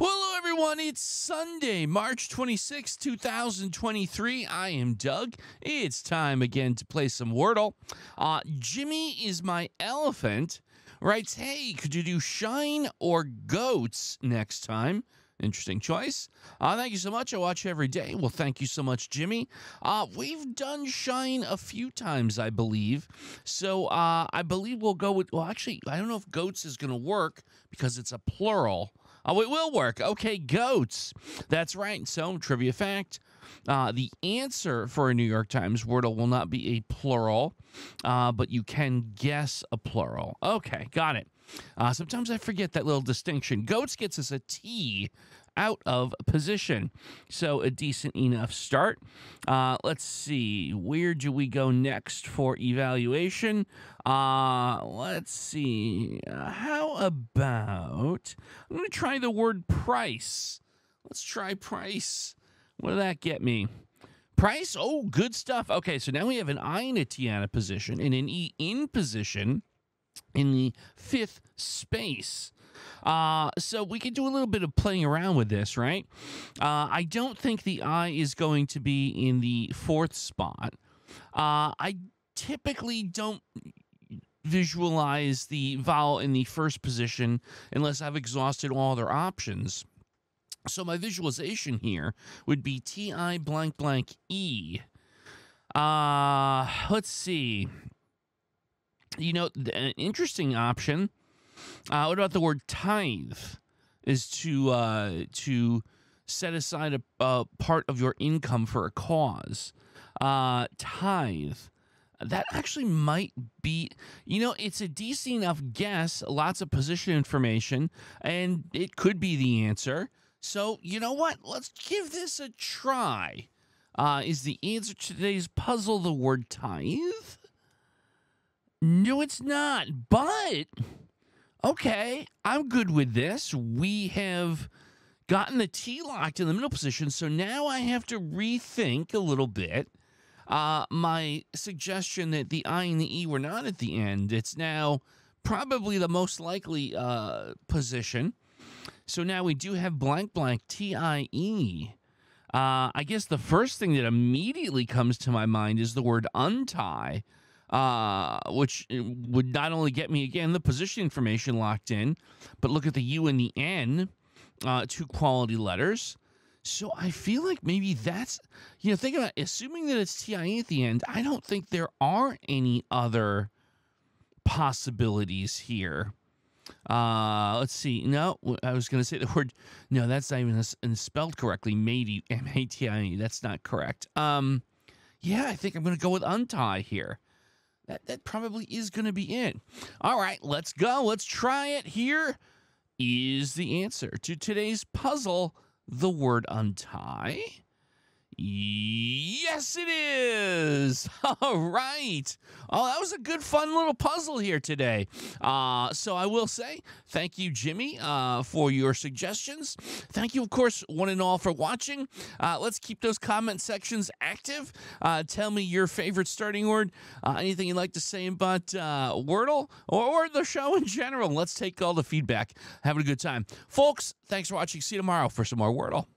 Well, hello, everyone. It's Sunday, March 26, 2023. I am Doug. It's time again to play some Wordle. Uh, Jimmy is my elephant. Writes, hey, could you do shine or goats next time? Interesting choice. Uh, thank you so much. I watch every day. Well, thank you so much, Jimmy. Uh, we've done Shine a few times, I believe. So uh, I believe we'll go with, well, actually, I don't know if goats is going to work because it's a plural. Oh, it will work. Okay, goats. That's right. So, trivia fact uh, the answer for a New York Times Wordle will not be a plural, uh, but you can guess a plural. Okay, got it. Uh, sometimes I forget that little distinction. Goats gets us a T out of position. So a decent enough start. Uh, let's see. Where do we go next for evaluation? Uh, let's see. How about I'm going to try the word price. Let's try price. What did that get me? Price? Oh, good stuff. Okay, so now we have an I in a T out of position and an E in position in the fifth space. Uh, so we can do a little bit of playing around with this, right? Uh, I don't think the I is going to be in the fourth spot. Uh, I typically don't visualize the vowel in the first position unless I've exhausted all other options. So my visualization here would be T-I blank blank E. Uh, let's see. You know, an interesting option. Uh, what about the word tithe? Is to uh, to set aside a, a part of your income for a cause. Uh, tithe that actually might be you know it's a decent enough guess lots of position information and it could be the answer so you know what let's give this a try uh, is the answer to today's puzzle the word tithe no it's not but okay i'm good with this we have gotten the t locked in the middle position so now i have to rethink a little bit uh, my suggestion that the I and the E were not at the end, it's now probably the most likely uh, position. So now we do have blank blank T I E. Uh, I guess the first thing that immediately comes to my mind is the word untie, uh, which uh, would not only get me again the position information locked in, but look at the U and the N, uh, two quality letters. So I feel like maybe that's you know think about assuming that it's TIE at the end. I don't think there are any other possibilities here. Uh, let's see. No, I was going to say the word. No, that's not even spelled correctly. Matey, M A T I E. That's not correct. Um, yeah, I think I'm going to go with untie here. That that probably is going to be it. All right, let's go. Let's try it. Here is the answer to today's puzzle the word untie? Yes, it is. All right. Oh, that was a good, fun little puzzle here today. Uh, so I will say thank you, Jimmy, uh, for your suggestions. Thank you, of course, one and all for watching. Uh, let's keep those comment sections active. Uh, tell me your favorite starting word, uh, anything you'd like to say about uh, Wordle or, or the show in general. Let's take all the feedback. Having a good time. Folks, thanks for watching. See you tomorrow for some more Wordle.